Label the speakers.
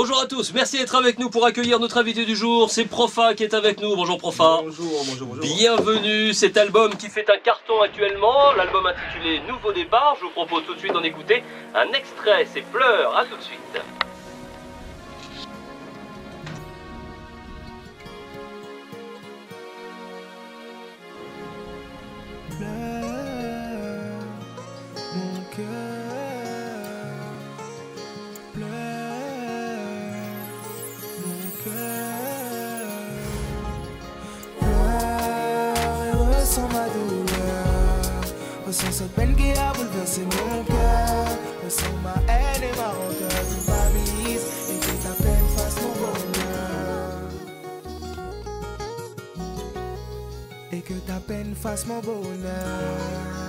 Speaker 1: Bonjour à tous, merci d'être avec nous pour accueillir notre invité du jour. C'est Profa qui est avec nous. Bonjour Profa.
Speaker 2: Bonjour, bonjour, bonjour.
Speaker 1: Bienvenue, cet album qui fait un carton actuellement, l'album intitulé Nouveau départ. Je vous propose tout de suite d'en écouter un extrait, c'est Pleurs. À tout de suite.
Speaker 3: Pleure, mon cœur. Ressens cette peine qui a bouleversé mon cœur. Ressens ma haine et ma rancœur. Culpabilise et que ta peine fasse mon bonheur. Et que ta peine fasse mon bonheur.